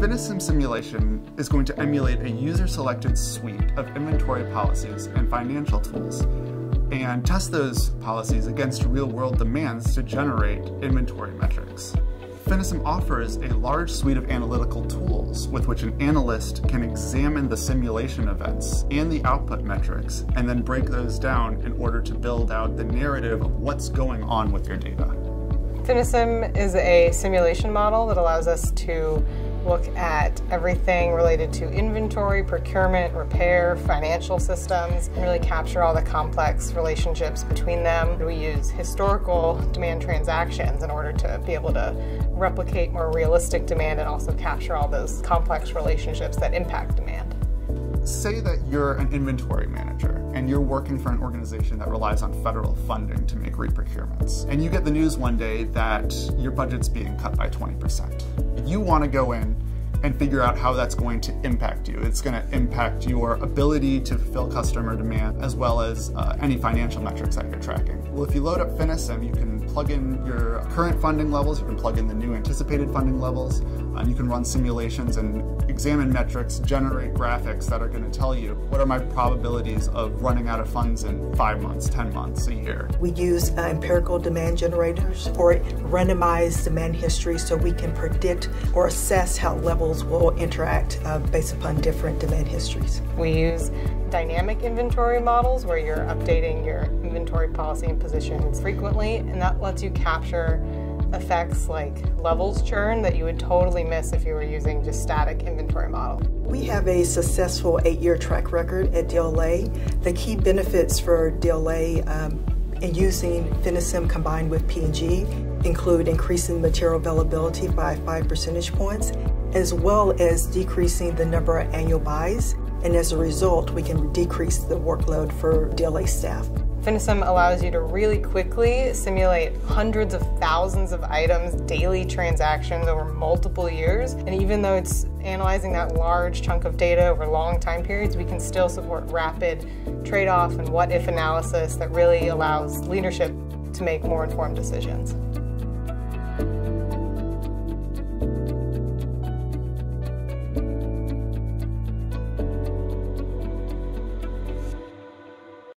FINISIM simulation is going to emulate a user-selected suite of inventory policies and financial tools and test those policies against real-world demands to generate inventory metrics. FINISIM offers a large suite of analytical tools with which an analyst can examine the simulation events and the output metrics and then break those down in order to build out the narrative of what's going on with your data. FINISIM is a simulation model that allows us to look at everything related to inventory, procurement, repair, financial systems, and really capture all the complex relationships between them. We use historical demand transactions in order to be able to replicate more realistic demand and also capture all those complex relationships that impact demand. Say that you're an inventory manager and you're working for an organization that relies on federal funding to make reprocurements. And you get the news one day that your budget's being cut by 20%. You want to go in and figure out how that's going to impact you. It's going to impact your ability to fulfill customer demand as well as uh, any financial metrics that you're tracking. Well, if you load up FINISIM, you can plug in your current funding levels, you can plug in the new anticipated funding levels, and you can run simulations and examine metrics, generate graphics that are going to tell you what are my probabilities of running out of funds in five months, 10 months, a year. We use uh, empirical demand generators or randomized demand history so we can predict or assess how levels will interact uh, based upon different demand histories. We use dynamic inventory models where you're updating your inventory policy and positions frequently, and that lets you capture effects like levels churn that you would totally miss if you were using just static inventory model. We have a successful eight-year track record at DLA. The key benefits for DLA um, in using FINISIM combined with P&G include increasing material availability by five percentage points, as well as decreasing the number of annual buys. And as a result, we can decrease the workload for DLA staff. FINISIM allows you to really quickly simulate hundreds of thousands of items, daily transactions over multiple years. And even though it's analyzing that large chunk of data over long time periods, we can still support rapid trade off and what if analysis that really allows leadership to make more informed decisions.